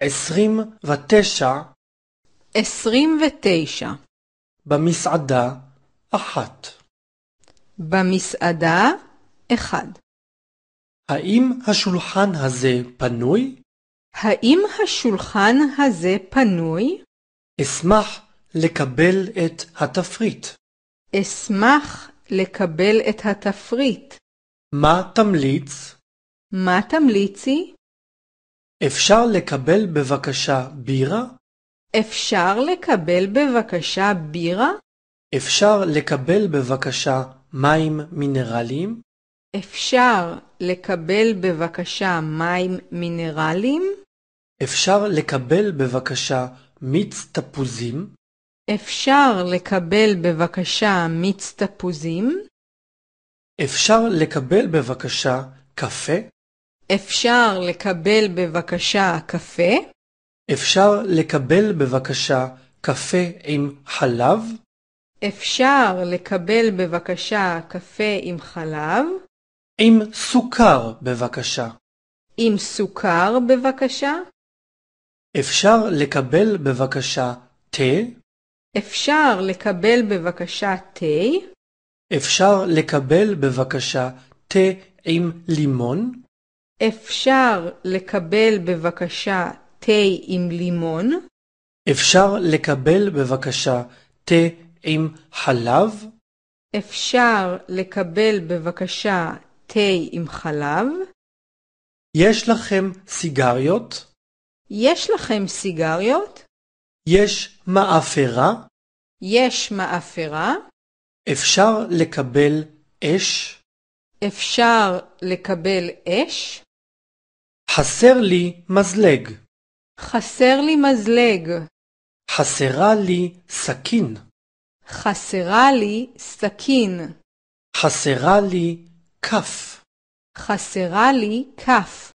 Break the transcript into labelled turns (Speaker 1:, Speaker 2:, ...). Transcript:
Speaker 1: עשרים ותשע,
Speaker 2: עשרים ותשע.
Speaker 1: במסעדה אחת.
Speaker 2: במסעדה אחד.
Speaker 1: האם השולחן הזה פנוי?
Speaker 2: האם השולחן הזה פנוי?
Speaker 1: אשמח לקבל את התפריט.
Speaker 2: אשמח לקבל את התפריט.
Speaker 1: מה תמליץ?
Speaker 2: מה תמליצי?
Speaker 1: אפשר לקבל בבקשה בירה?
Speaker 2: אפשר לקבל בבקשה בירה?
Speaker 1: אפשר לקבל בבקשה מים מינרליים?
Speaker 2: אפשר לקבל בבקשה מים מינרליים?
Speaker 1: אפשר לקבל בבקשה מיץ תפוזים?
Speaker 2: אפשר לקבל בבקשה מיץ תפוזים?
Speaker 1: אפשר לקבל בבקשה קפה?
Speaker 2: אפשר לקבל בבקשה קפה?
Speaker 1: אפשר לקבל בבקשה קפה עם חלב?
Speaker 2: אפשר לקבל בבקשה קפה עם חלב?
Speaker 1: עם סוכר בבקשה.
Speaker 2: עם סוכר בבקשה?
Speaker 1: אפשר לקבל בבקשה תה?
Speaker 2: אפשר לקבל בבקשה תה?
Speaker 1: אפשר לקבל בבקשה תה עם לימון?
Speaker 2: אפשר לקבל בבקשה תה עם לימון?
Speaker 1: אפשר לקבל בבקשה תה עם חלב?
Speaker 2: אפשר לקבל בבקשה תה עם חלב?
Speaker 1: יש לכם סיגריות?
Speaker 2: יש לכם סיגריות?
Speaker 1: יש מאפרה?
Speaker 2: יש מאפרה?
Speaker 1: אפשר לקבל אש?
Speaker 2: אפשר לקבל אש?
Speaker 1: חסר לי מזלג.
Speaker 2: חסר לי מזלג.
Speaker 1: חסרה לי סכין.
Speaker 2: חסרה לי סכין.
Speaker 1: חסרה לי כף.
Speaker 2: חסרה לי כף.